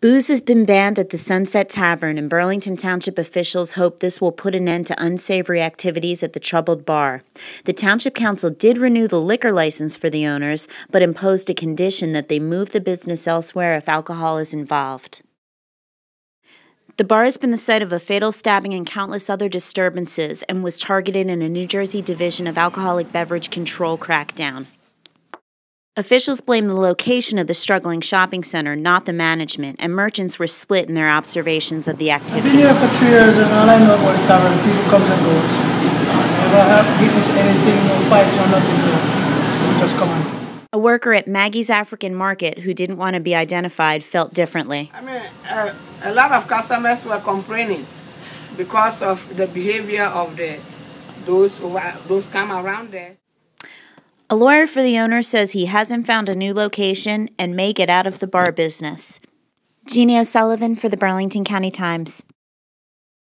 Booze has been banned at the Sunset Tavern, and Burlington Township officials hope this will put an end to unsavory activities at the troubled bar. The Township Council did renew the liquor license for the owners, but imposed a condition that they move the business elsewhere if alcohol is involved. The bar has been the site of a fatal stabbing and countless other disturbances and was targeted in a New Jersey Division of Alcoholic Beverage Control crackdown. Officials blame the location of the struggling shopping center, not the management, and merchants were split in their observations of the I've been activity. here for three years and all I know about the tavern, people comes and goes. I never have witnessed anything, no fights or nothing. No. Just come on. A worker at Maggie's African Market who didn't want to be identified felt differently. I mean, uh, a lot of customers were complaining because of the behavior of the those who are, those come around there. A lawyer for the owner says he hasn't found a new location and may get out of the bar business. Jeannie O'Sullivan for the Burlington County Times.